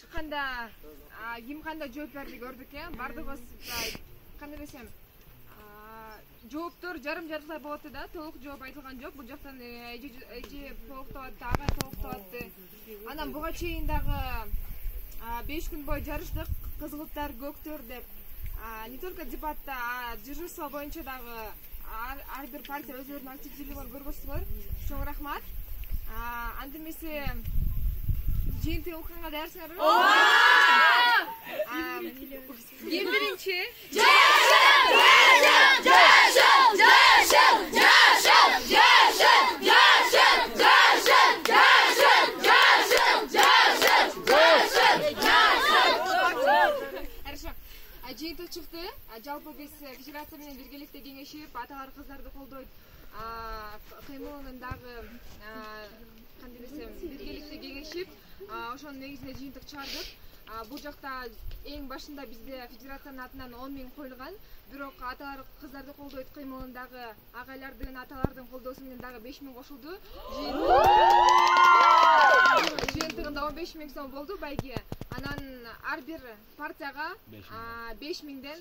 чыкканда ким кандай жооп берди көрдүк э? Баардыгыбыз кандай десем жооптор жарым жартылай болуп атты да толук жооп айтылган жок. Бул жактан э, эже толуктап атты агай толуктап атты анан буга чейин дагы беш күн бою жарыштык кызгылттар көктөр деп не только дебатта дежурство боюнча дагы ар бир партия өздөрүнүн активдүүлүгүн көргөздүлөр чоң рахмат. Антип эмесе Gente, оқиға дәріс ең бірінші жыйынтыгчыкты жалпы биз федерация менен биргеликте кеңешип аталар кыздарды колдойт кыймылынын дагы кандай десем биргеликте кеңешип ошонун негизинде жыйынтык чыгардык. Бул жакта эң башында бизде федерациянын атынан он миң коюлган. Бирок аталар кыздарды колдойт кыймылын дагы агайлардын аталардын колдоосу менен дагы беш миң кошулду. Жыйынтыгында он беш миң сом болду. Байге анан ар бир партияга беш миңден